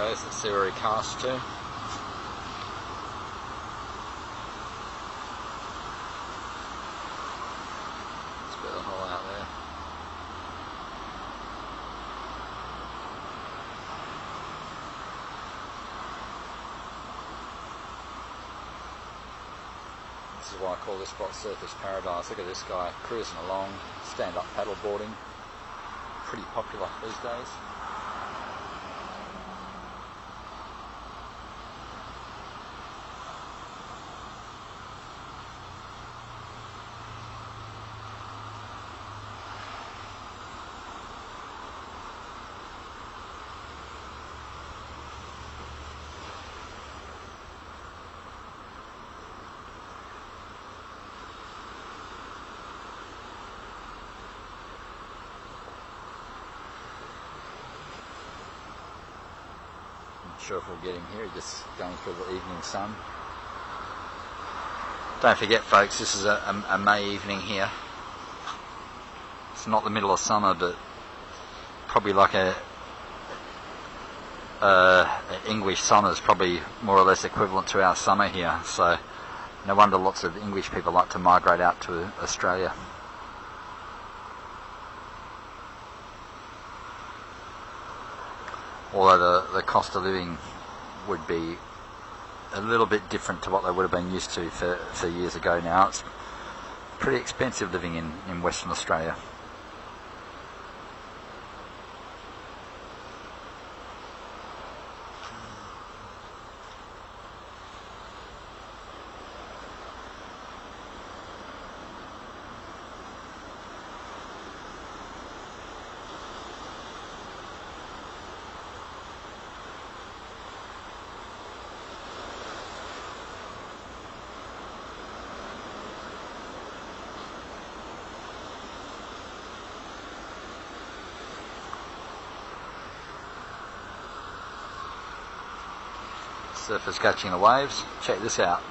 goes. Let's see where he casts to. This is why I call this spot Surfers Paradise. Look at this guy cruising along, stand up paddle boarding. Pretty popular these days. Sure if we'll get him here, just going through the evening sun. Don't forget, folks, this is a, a, a May evening here. It's not the middle of summer, but probably like a English summer is probably more or less equivalent to our summer here. So no wonder lots of English people like to migrate out to Australia. Although the, the cost of living would be a little bit different to what they would have been used to for, for years ago now. It's pretty expensive living in, in Western Australia. Surfers catching the waves. Check this out.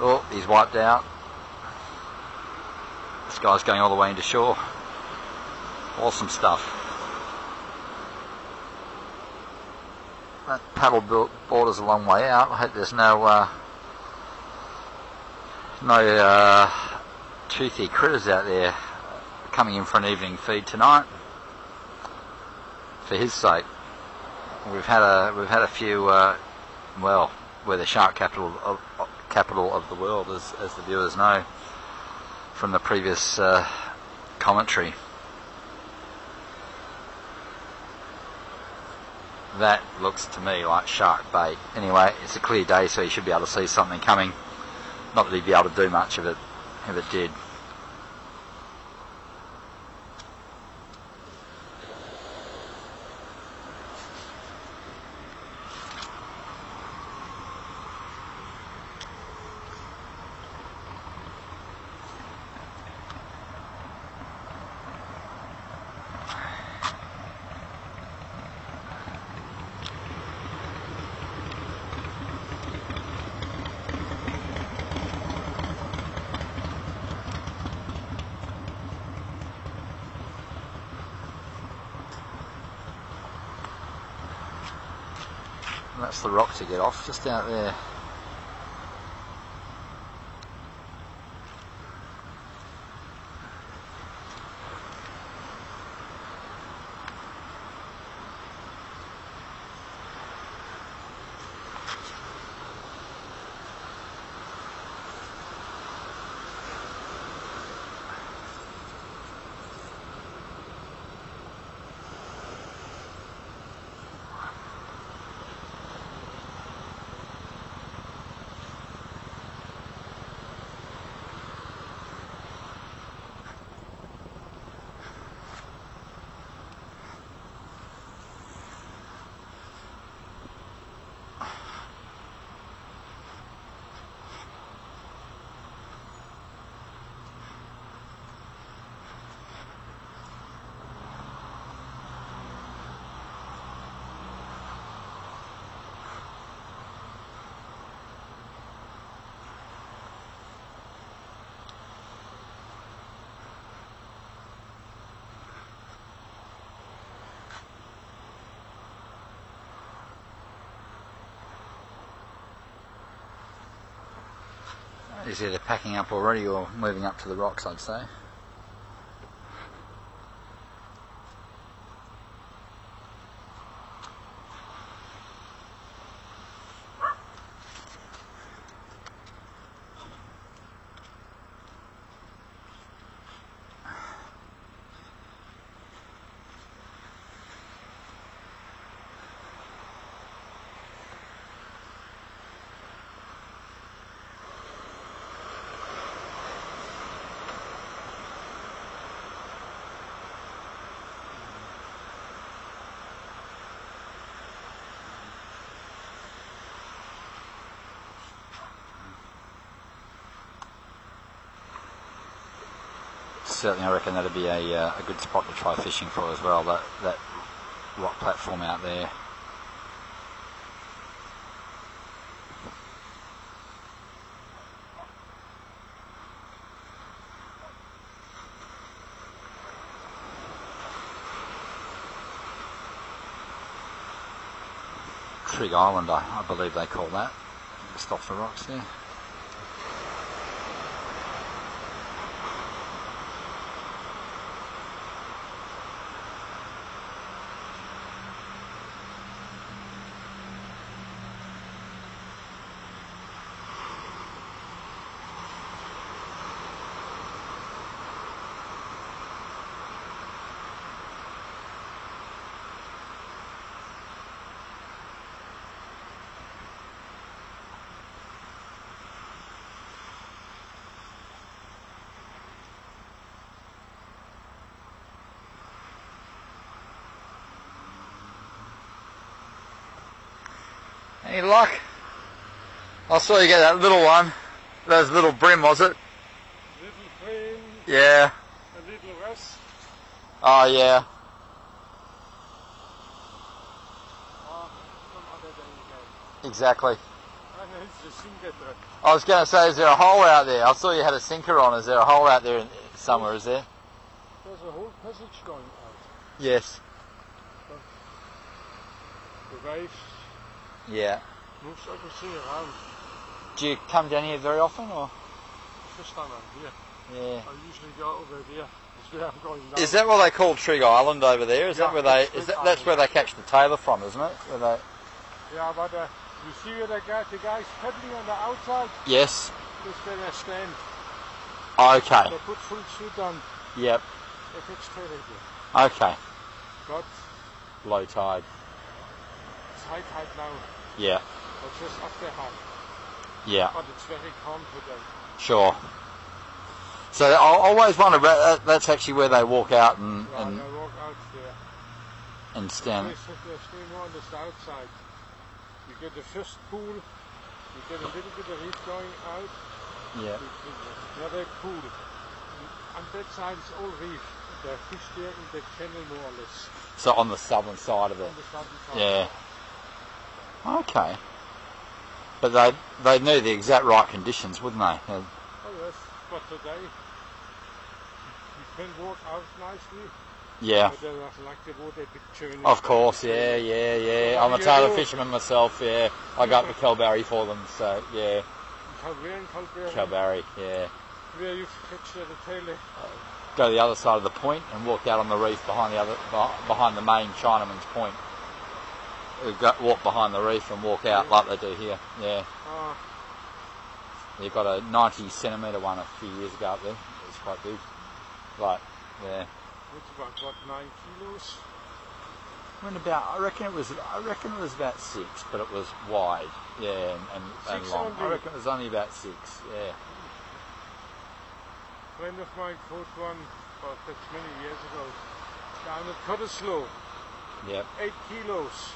Oh, he's wiped out. This guy's going all the way into shore. Awesome stuff. That paddle boarder's a long way out. I hope there's no uh, no uh, toothy critters out there coming in for an evening feed tonight. For his sake. We've had a we've had a few. Uh, well, we're the shark capital of capital of the world, as as the viewers know from the previous uh, commentary. That looks to me like shark bait. Anyway, it's a clear day, so you should be able to see something coming. Not that he'd be able to do much of it if it did. And that's the rock to get off, just out there. Is either packing up already or moving up to the rocks, I'd say. Certainly I reckon that'd be a, uh, a good spot to try fishing for as well. That that rock platform out there. Trigg Island, I, I believe they call that, just off the rocks there. Any luck? I saw you get that little one. Those little bream, was it? Little crane, Yeah. a little rest. Oh, yeah. or some other than that. Exactly. And it's the sinker truck. I was going to say, is there a hole out there? I saw you had a sinker on. Is there a hole out there somewhere, is there? There's a whole passage going out. Yes. The waves Yeah. moves everything around. Do you come down here very often, or? First time I'm here. Yeah. I usually go over there. That's where I'm going now. Is that what they call Trigg Island over there? Is Yeah, that where they? Is that, that's where they catch the tailor from, isn't it? Where they? Yeah, but uh, you see where the guy, the guy's paddling on the outside? Yes. That's where they stand. Okay. They put full suit on. Yep. They catch tailor here. Okay. But Low tide. it's high tide now. Yeah. It's just after high. Yeah. But it's very calm today. Sure. So I always wonder. that- That's actually where they walk out and and, walk out there. and stand. They stay more on the south side. You get the first pool, you get a little bit of reef going out, Yeah. you get another pool. On that side is all reef. There are fish there in the channel more or less. So on the southern side of it. On the southern side. Yeah. Okay. But they they knew the exact right conditions, wouldn't they? Uh, Oh yes, but today you can walk out nicely, Yeah. but there was like the water a bit churning. Of course. Yeah. Yeah. Yeah. I'm a tailor fisherman myself. Yeah. I go up to for them. So yeah. Kalbarri and Kalbarri, Kalbarri. Yeah. where you catch the tailor. Go to the other side of the point and walk out on the reef behind the other behind the main Chinaman's point. Uh, Go, walk behind the reef and walk out like they do here. Yeah. Ah, You've got a 90 centimetre one a few years ago up there. It's quite big. Right, yeah. it's about what nine kilos. Went about, I reckon it was, I reckon it was about six, but it was wide, yeah, and, and, and long. I reckon it was only about six, yeah. friend of mine caught one, but that's many years ago, down at Cottesloe, Yep. eight kilos,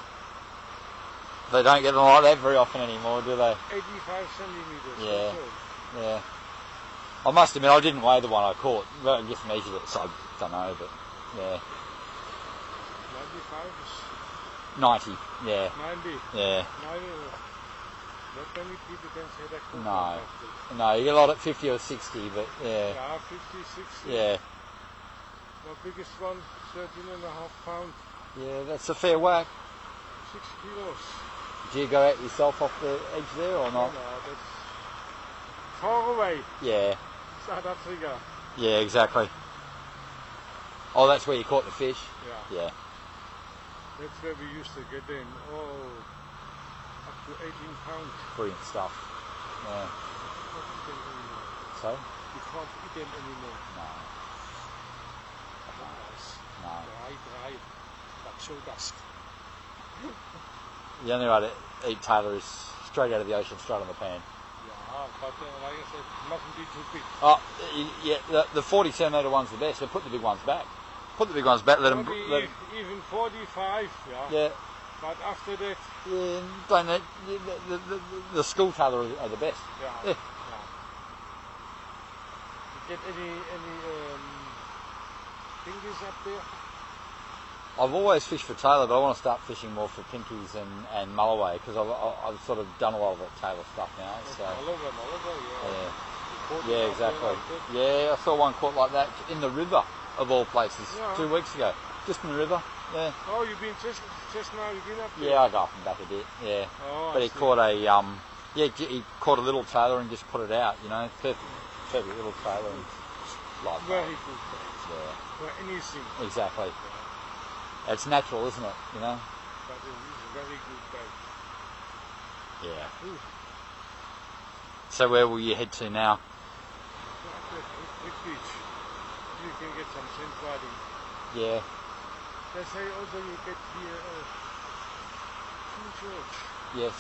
They don't get them like that very often anymore, do they? 85 centimeters. Yeah. Yeah. I must admit, I didn't weigh the one I caught. Well, I just measured it, so I don't know, but yeah. 95 is 90, yeah, 90. yeah. 90. Uh, not many people can say that. No. No, you get a lot at 50 or 60, but yeah, Yeah, 50, 60. yeah. My biggest one, 13 and a half pound, Yeah, that's a fair whack. 6 kilos. Do you go out yourself off the edge there or not? no, that's far away, Yeah, South Africa. yeah, exactly. Oh, that's where you caught the fish. Yeah, Yeah, that's where we used to get in. Oh, up to 18 pounds. brilliant stuff. Yeah. Can't eat them anymore. So? You can't eat them anymore. No, nice. no. Dry, dry. Like sawdust. The only way to eat tailor is straight out of the ocean, straight on the pan. Yeah, but like I said, mustn't be too big. Oh, yeah, the, the 40 centimetre one's the best, but put the big ones back. Put the big ones back, let them. Let even 45, yeah. yeah, But after that, yeah, don't know, the, the, the, the school tailor are the best. yeah. Yeah. yeah. You get any any um, fingers up there? I've always fished for tailor, but I want to start fishing more for pinkies and, and mulloway because I've, I've sort of done a lot of the tailor stuff now. So, Oliver, Oliver, yeah. yeah. You caught Yeah, it exactly. Yeah, I saw one caught like that in the river, of all places, Yeah. two weeks ago. Just in the river. Yeah. Oh, you've been just just now. You've been up there. Yeah, I go up and back a bit. Yeah. Oh, But I he see. caught a um, yeah, he caught a little tailor and just put it out. You know, perfect, perfect little tailor and like Very that. good. Yeah, For anything. exactly. It's natural, isn't it? You know. But it is a very good bait. Yeah. Ooh. So where will you head to now? So up there, Brick Beach. You can get some sand. Yeah. They say also you get here uh, King George. Yes.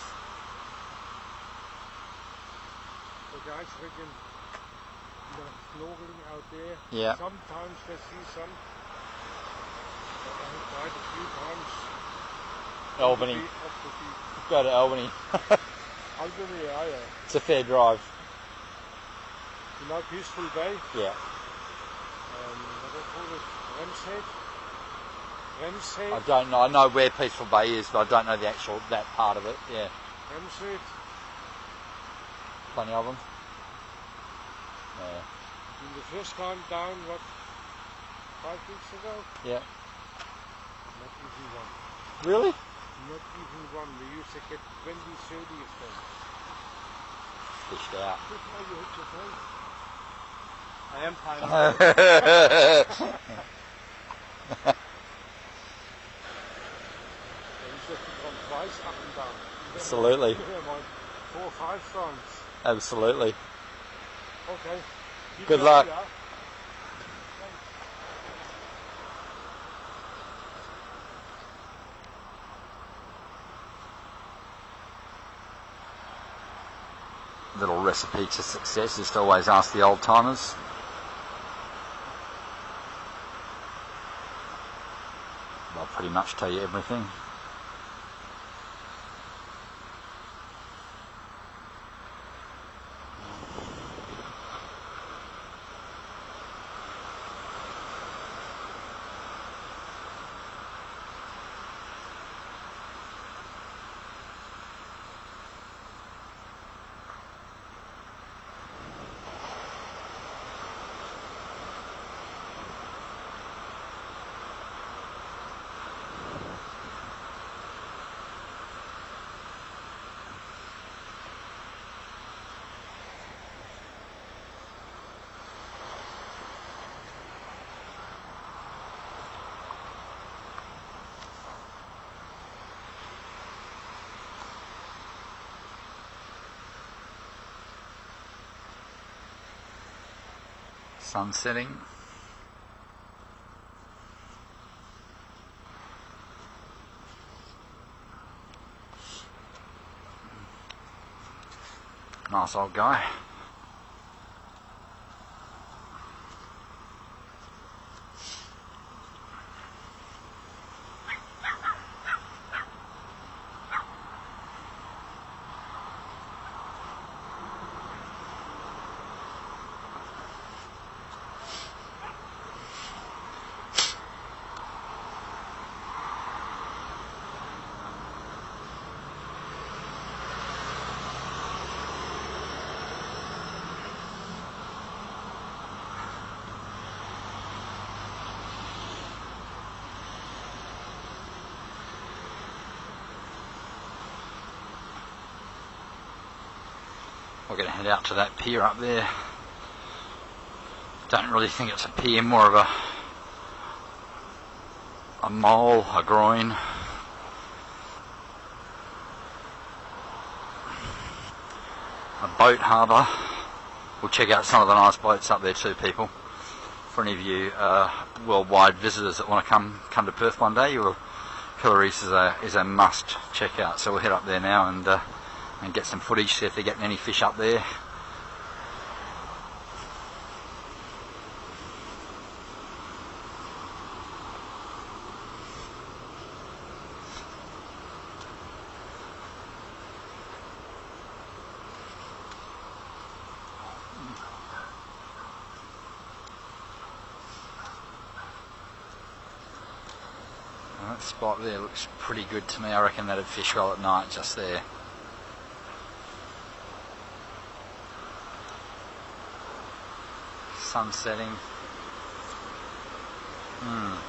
The guys they're snorkeling out there. Yeah. Sometimes they see some. But I have tried a few times. Albany. Off the beach- Off the beach. Go to Albany. Albany, yeah, yeah. it's a fair drive. You know Peaceful Bay? Yeah. Um, what do they call it? Ramshead? Ramshead? I don't know. I know where Peaceful Bay is, but I don't know the actual that part of it. Yeah. Ramshead? Plenty of them. Yeah. In the first time down, what, five weeks ago? Yeah. Not even one. Really? Not even one. We used to get 20, 30 of them. Fished out. Look how you hit your phone. I am fine. We used to run twice up and down. Absolutely. Four or five times. Absolutely. Okay. Keep Good luck. yeah? Little recipe to success is to always ask the old timers. They'll pretty much tell you everything. Sun setting. Nice old guy. We're going to head out to that pier up there. Don't really think it's a pier, more of a a mole, a groin. A boat harbour. We'll check out some of the nice boats up there too, people. For any of you uh, worldwide visitors that want to come come to Perth one day, you will, Hillary's is a is a must check out. So we'll head up there now and uh, and get some footage, see if they're getting any fish up there. That spot there looks pretty good to me. I reckon that'd fish well at night just there. Sun setting. Hmm.